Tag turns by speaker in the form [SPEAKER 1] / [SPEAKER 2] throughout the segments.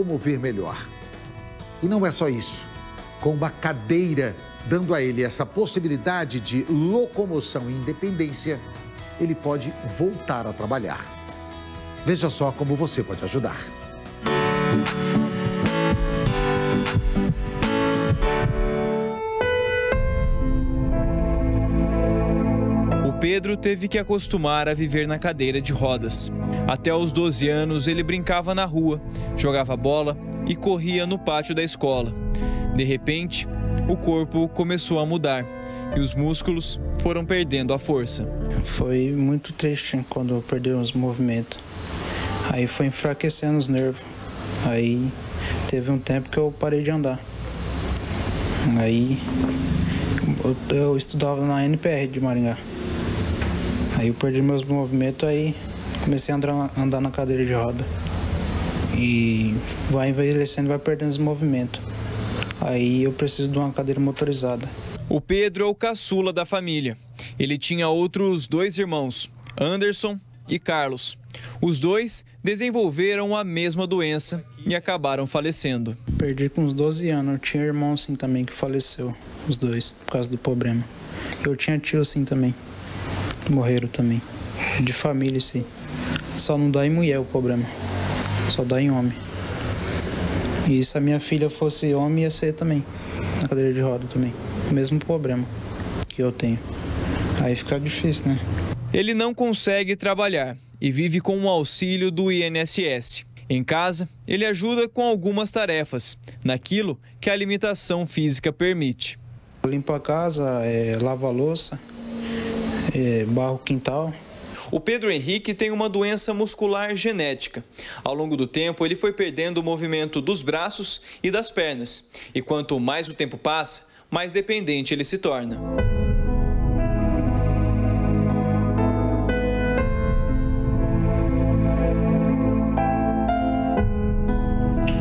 [SPEAKER 1] locomover melhor. E não é só isso. Com uma cadeira dando a ele essa possibilidade de locomoção e independência, ele pode voltar a trabalhar. Veja só como você pode ajudar.
[SPEAKER 2] Pedro teve que acostumar a viver na cadeira de rodas. Até os 12 anos, ele brincava na rua, jogava bola e corria no pátio da escola. De repente, o corpo começou a mudar e os músculos foram perdendo a força.
[SPEAKER 3] Foi muito triste quando perdi os movimentos. Aí foi enfraquecendo os nervos. Aí teve um tempo que eu parei de andar. Aí eu, eu estudava na NPR de Maringá. Aí eu perdi meus movimentos, aí comecei a andar, andar na cadeira de roda. E vai envelhecendo, vai perdendo os movimentos. Aí eu preciso de uma cadeira motorizada.
[SPEAKER 2] O Pedro é o caçula da família. Ele tinha outros dois irmãos, Anderson e Carlos. Os dois desenvolveram a mesma doença e acabaram falecendo.
[SPEAKER 3] Perdi com uns 12 anos. Eu tinha irmão assim também que faleceu, os dois, por causa do problema. Eu tinha tio assim também, morreram também. De família, sim. Só não dá em mulher o problema. Só dá em homem. E se a minha filha fosse homem, ia ser também, na cadeira de roda também. O mesmo problema que eu tenho. Aí fica difícil, né?
[SPEAKER 2] Ele não consegue trabalhar e vive com o auxílio do INSS. Em casa, ele ajuda com algumas tarefas, naquilo que a limitação física permite.
[SPEAKER 3] Limpa a casa, é, lava a louça, é, barro quintal.
[SPEAKER 2] O Pedro Henrique tem uma doença muscular genética. Ao longo do tempo, ele foi perdendo o movimento dos braços e das pernas. E quanto mais o tempo passa, mais dependente ele se torna.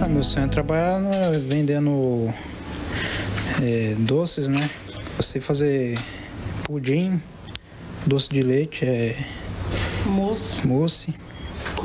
[SPEAKER 3] Ah, meu sonho é trabalhar né, vendendo é, doces, né? Eu sei fazer pudim, doce de leite, é,
[SPEAKER 4] Moço.
[SPEAKER 3] mousse.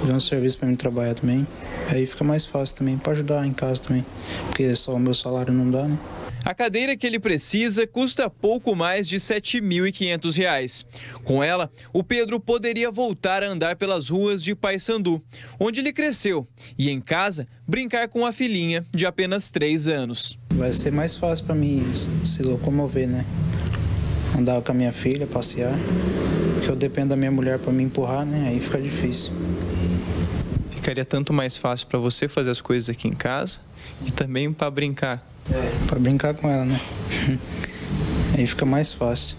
[SPEAKER 3] Fazer um serviço para mim trabalhar também. Aí fica mais fácil também, para ajudar em casa também. Porque só o meu salário não dá, né?
[SPEAKER 2] A cadeira que ele precisa custa pouco mais de 7.500 reais. Com ela, o Pedro poderia voltar a andar pelas ruas de Paysandu, onde ele cresceu, e em casa brincar com a filhinha de apenas 3 anos.
[SPEAKER 3] Vai ser mais fácil para mim se locomover, né? Andar com a minha filha, passear. Porque eu dependo da minha mulher para me empurrar, né? Aí fica difícil.
[SPEAKER 2] Ficaria tanto mais fácil para você fazer as coisas aqui em casa e também para brincar.
[SPEAKER 3] Para brincar com ela, né? Aí fica mais fácil.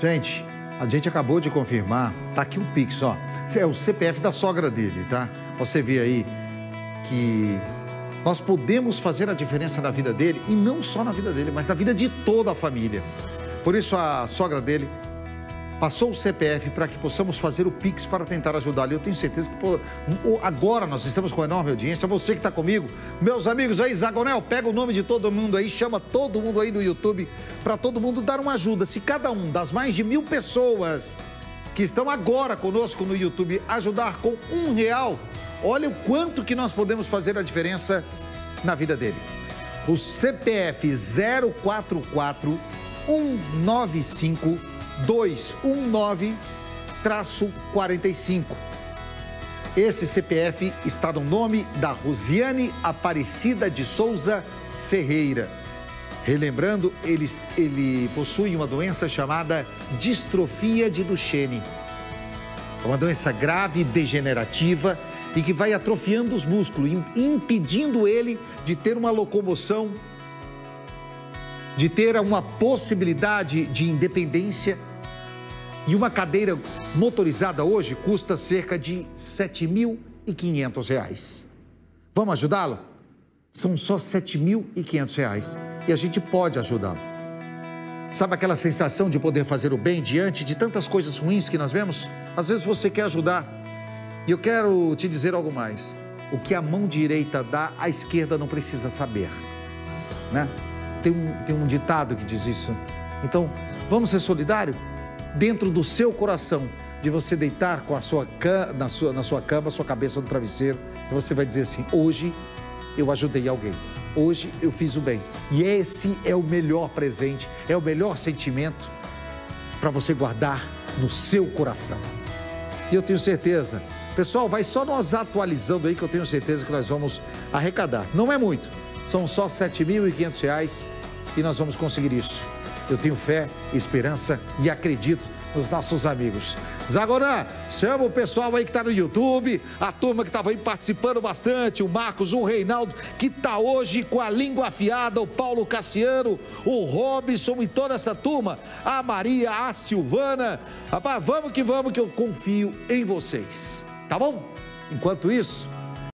[SPEAKER 1] Gente, a gente acabou de confirmar, tá aqui o Pix, ó. É o CPF da sogra dele, tá? Você vê aí que nós podemos fazer a diferença na vida dele e não só na vida dele, mas na vida de toda a família. Por isso a sogra dele passou o CPF para que possamos fazer o Pix para tentar ajudá-lo. Eu tenho certeza que pô, agora nós estamos com enorme audiência. Você que está comigo, meus amigos aí, Zagonel, pega o nome de todo mundo aí, chama todo mundo aí no YouTube para todo mundo dar uma ajuda. Se cada um das mais de mil pessoas que estão agora conosco no YouTube ajudar com um real, olha o quanto que nós podemos fazer a diferença na vida dele. O CPF 044 195 219-45. Esse CPF está no nome da Rosiane Aparecida de Souza Ferreira. Relembrando, ele, ele possui uma doença chamada distrofia de Duchenne. É uma doença grave e degenerativa e que vai atrofiando os músculos, impedindo ele de ter uma locomoção, de ter uma possibilidade de independência e uma cadeira motorizada hoje custa cerca de R$ 7.500. Vamos ajudá-lo? São só R$ 7.500 e a gente pode ajudá-lo. Sabe aquela sensação de poder fazer o bem diante de tantas coisas ruins que nós vemos? Às vezes você quer ajudar. E eu quero te dizer algo mais. O que a mão direita dá, a esquerda não precisa saber. Né? Tem um, tem um ditado que diz isso. Então, vamos ser solidários? dentro do seu coração, de você deitar com a sua, na, sua, na sua cama, sua cabeça no travesseiro, você vai dizer assim: hoje eu ajudei alguém. Hoje eu fiz o bem. E esse é o melhor presente, é o melhor sentimento para você guardar no seu coração. E eu tenho certeza, pessoal, vai só nós atualizando aí que eu tenho certeza que nós vamos arrecadar. Não é muito, são só R$ 7.500 e nós vamos conseguir isso. Eu tenho fé, esperança e acredito nos nossos amigos. Zagorã, chama o pessoal aí que está no YouTube, a turma que estava aí participando bastante, o Marcos, o Reinaldo, que está hoje com a língua afiada, o Paulo Cassiano, o Robson e toda essa turma, a Maria, a Silvana. Rapaz, vamos que vamos que eu confio em vocês, tá bom? Enquanto isso,